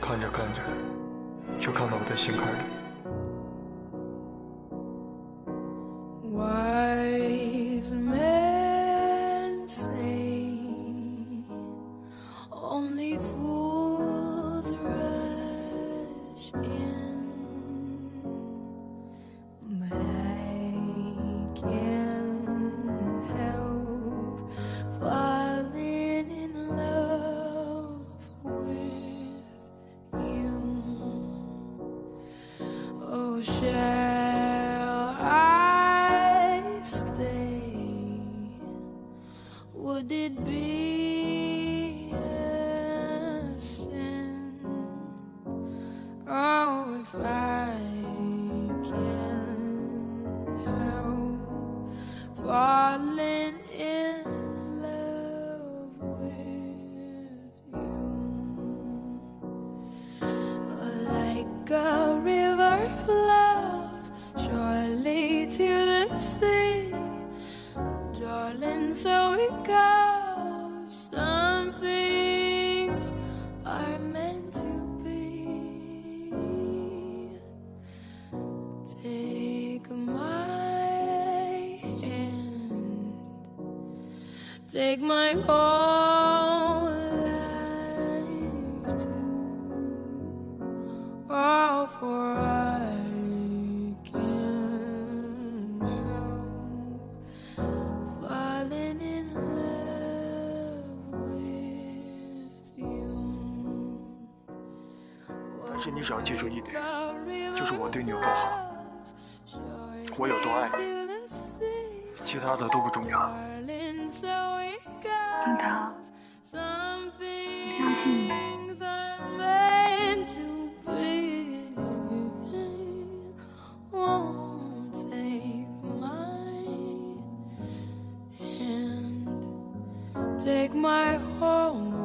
看着看着，就看到我的心坎里。Shall I stay? Would it be a sin? Oh, if I can help falling in love with you like a river Darling, so it goes. Some things are meant to be. Take my hand, take my whole 是你只要记住一点，就是我对你有多好，我有多爱你，其他的都不重要。樱桃，我相信你。Take my whole